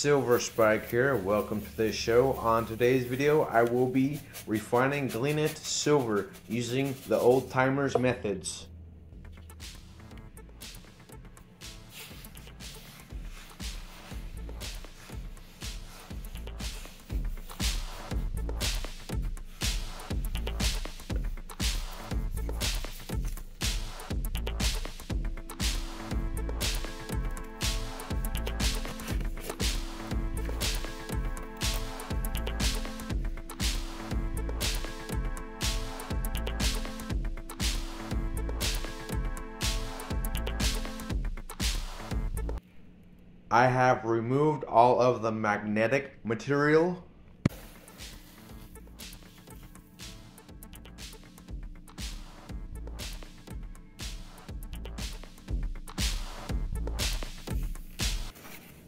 Silver Spike here. Welcome to the show. On today's video, I will be refining Galena to silver using the old timers methods. I have removed all of the magnetic material.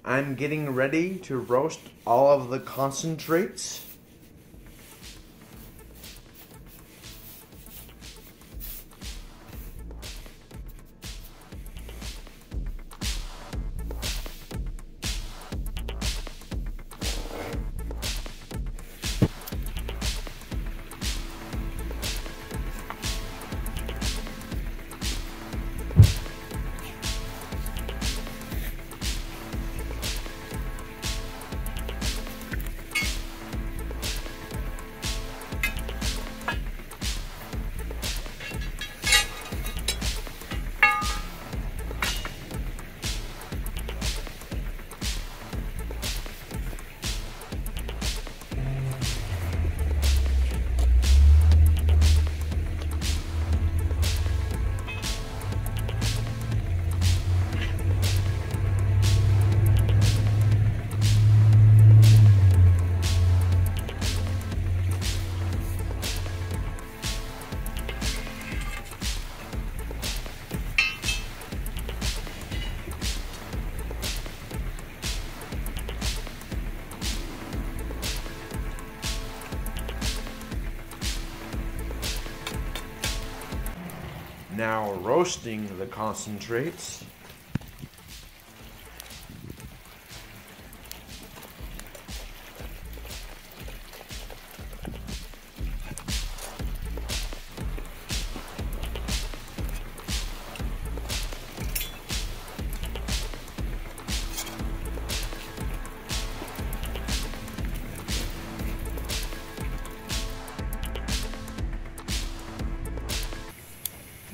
I'm getting ready to roast all of the concentrates. Now roasting the concentrates.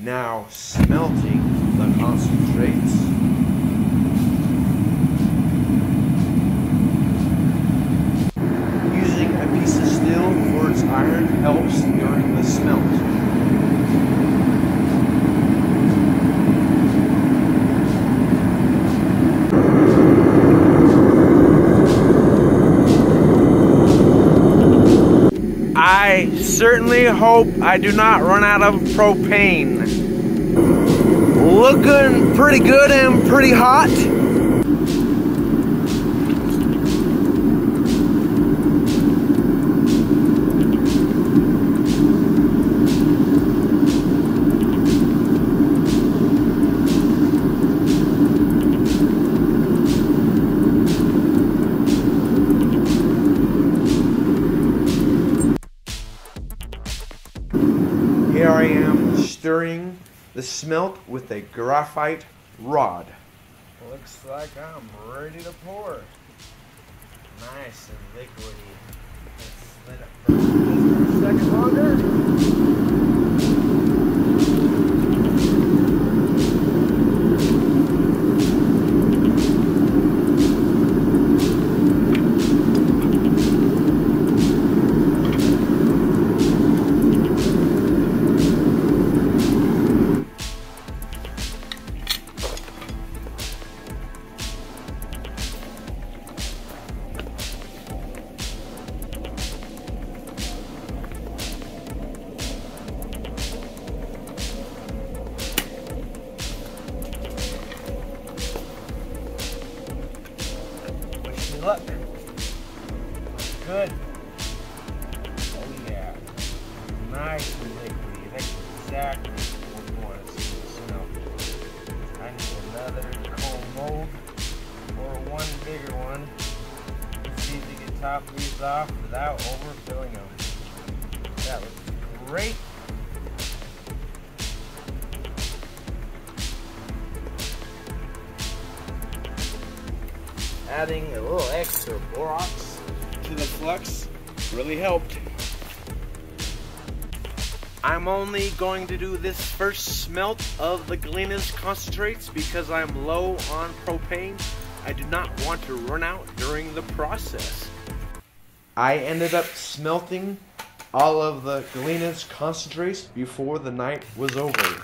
Now smelting the concentrates. Using a piece of steel for its iron helps during the smelt. I certainly hope I do not run out of propane. Looking pretty good and pretty hot. Here I am stirring the smelt with a graphite rod. Looks like I'm ready to pour. Nice and liquidy. Let's let it burn just for a second longer. Good. Oh yeah. Nice liquidy. That's exactly what we want to see. I need another cold mold or one bigger one. See if we can top these off without overfilling them. That looks great. Adding a little extra borax to the flux really helped. I'm only going to do this first smelt of the Galena's concentrates because I'm low on propane. I do not want to run out during the process. I ended up smelting all of the Galena's concentrates before the night was over.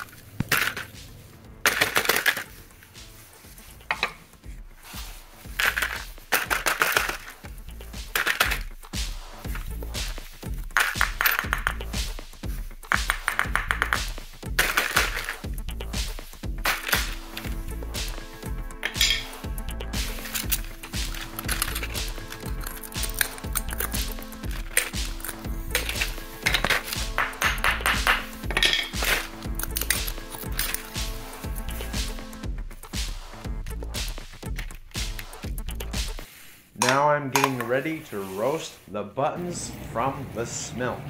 The buttons from the smelt.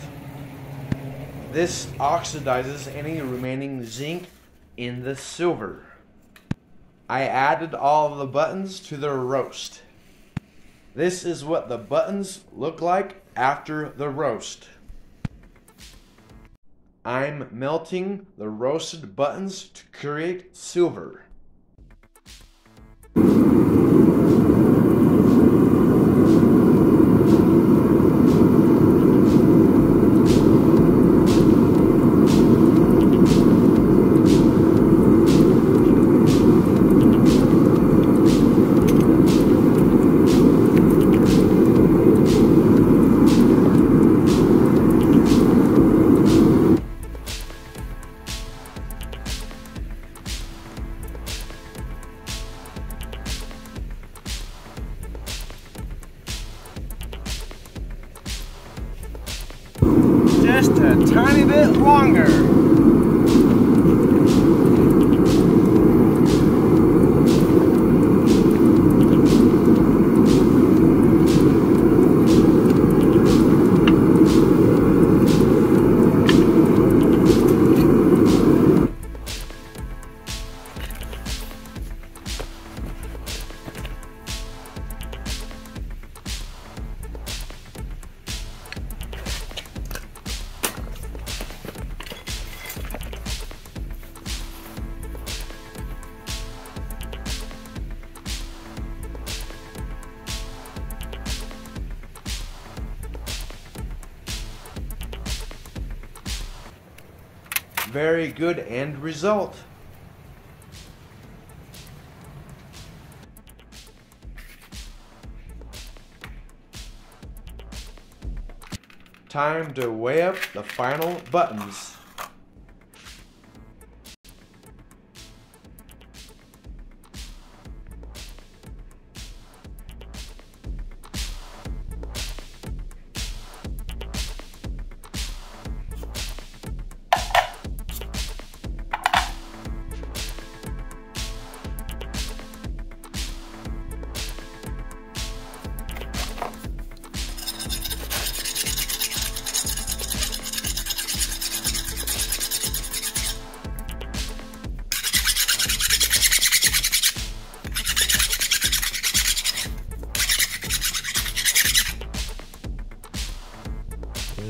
This oxidizes any remaining zinc in the silver. I added all the buttons to the roast. This is what the buttons look like after the roast. I'm melting the roasted buttons to create silver. Just a tiny bit longer. Very good end result. Time to weigh up the final buttons.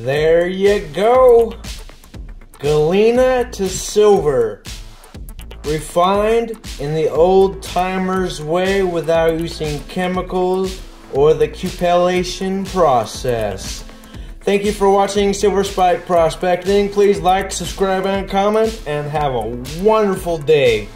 There you go. Galena to silver. Refined in the old timer's way without using chemicals or the cupellation process. Thank you for watching Silver Spike Prospecting. Please like, subscribe, and comment, and have a wonderful day.